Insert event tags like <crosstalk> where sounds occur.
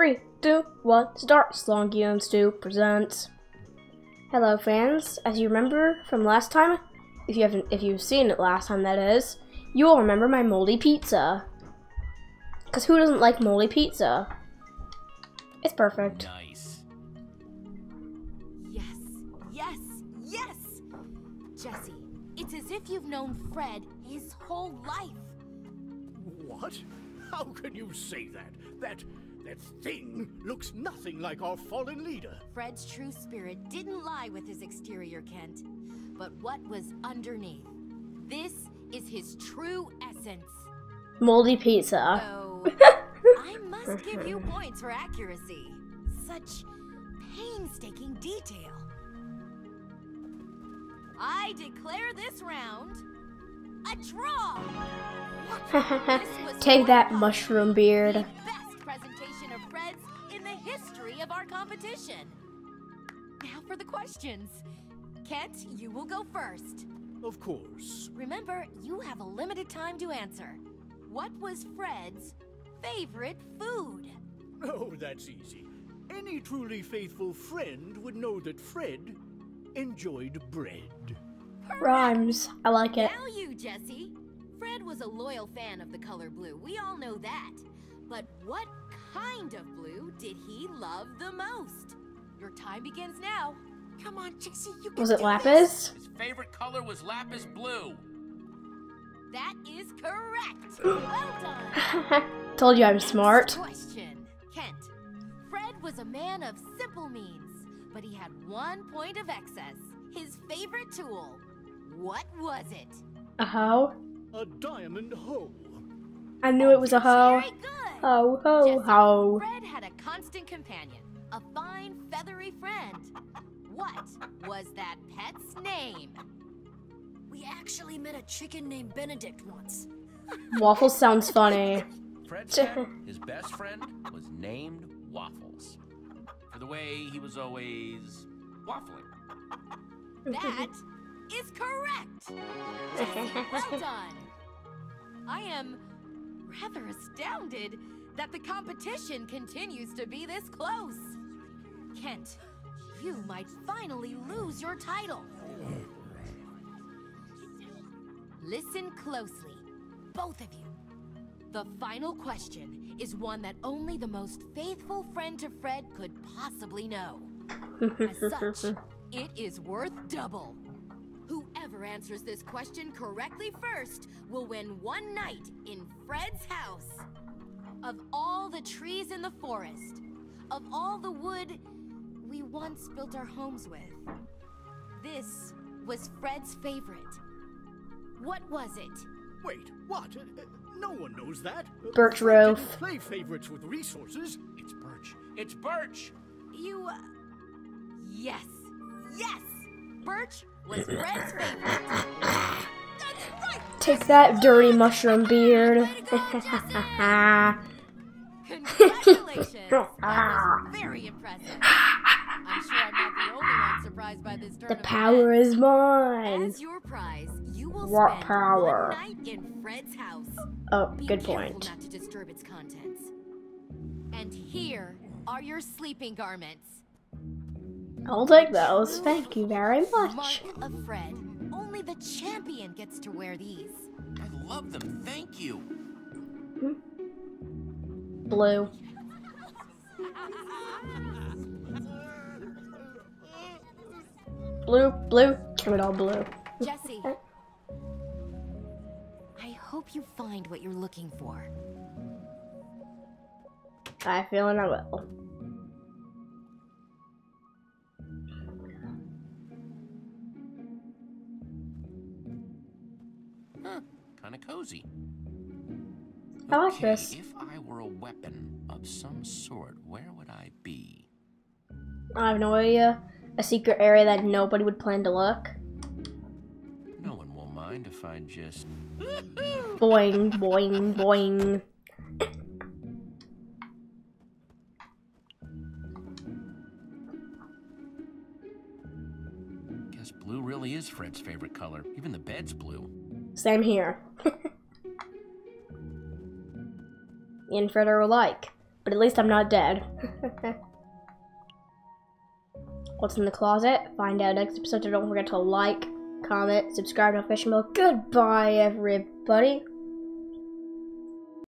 Three, two, one, start. Slongi and Stew presents. Hello, fans. As you remember from last time, if you haven't, if you've seen it last time, that is, you will remember my moldy pizza. Cause who doesn't like moldy pizza? It's perfect. Nice. Yes, yes, yes! Jesse, it's as if you've known Fred his whole life. What? How can you say that? That that thing looks nothing like our fallen leader. Fred's true spirit didn't lie with his exterior, Kent, but what was underneath. This is his true essence. Moldy pizza. So, <laughs> I must give you points for accuracy. Such painstaking detail. I declare this round a draw. <laughs> This was Take that, mushroom beard. History of our competition. Now for the questions. Kent, you will go first. Of course. Remember, you have a limited time to answer. What was Fred's favorite food? Oh, that's easy. Any truly faithful friend would know that Fred enjoyed bread. Rhymes. I like it. Now you, Jesse. Fred was a loyal fan of the color blue. We all know that. But what kind of blue did he love the most? Your time begins now. Come on, Jesse, you can Was it do lapis? His favorite color was lapis blue. That is correct. <gasps> well done. <laughs> Told you I'm smart. Question. Kent. Fred was a man of simple means, but he had one point of excess. His favorite tool. What was it? A hoe? A diamond hoe. I knew it was a hoe. Very good. Ho ho Jesse, ho. Fred had a constant companion, a fine, feathery friend. What was that pet's name? We actually met a chicken named Benedict once. Waffles sounds funny. Fred <laughs> said his best friend was named Waffles. For the way he was always waffling. That is correct. Jesse, well done. I am rather astounded that the competition continues to be this close. Kent, you might finally lose your title. Listen closely, both of you. The final question is one that only the most faithful friend to Fred could possibly know. As such, <laughs> it is worth double. Whoever answers this question correctly first will win one night in Fred's house. Of all the trees in the forest, of all the wood we once built our homes with, this was Fred's favorite. What was it? Wait, what? Uh, no one knows that. Birch Fred roof. didn't play favorites with resources. It's birch. It's birch. You. Uh, yes, yes! Birch was Fred's favorite. Right! Take that, dirty mushroom beard. Congratulations! That was very impressive. I'm sure I'm not the only one surprised by this the power is mine. As your prize, you will What spend power? one night in Fred's house. Oh, Be good point. not to disturb its contents. And here are your sleeping garments. I'll take those. Thank you very much. Mark of Fred. Only the champion gets to wear these. I love them. Thank you. Blue. Blue, blue, give it all blue. Jesse. I hope you find what you're looking for. I feel I will. Kind of cozy. I like Okay, this. If I were a weapon of some sort, where would I be? I have no idea. A secret area that nobody would plan to look. No one will mind if I just. <laughs> Boing, boing, boing. Guess blue really is Fred's favorite color. Even the bed's blue. Same here. <laughs> Me and Fred are alike. But at least I'm not dead. <laughs> What's in the closet? Find out next episode. Don't forget to like, comment, subscribe, notification bell. Goodbye, everybody.